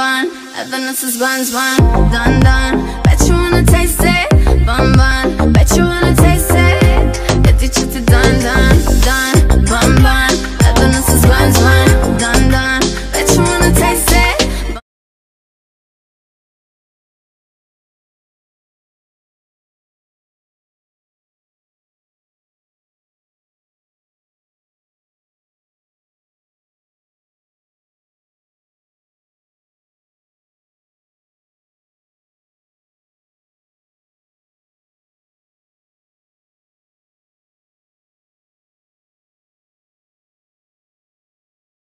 bun. Evidence is buns bun. Done done.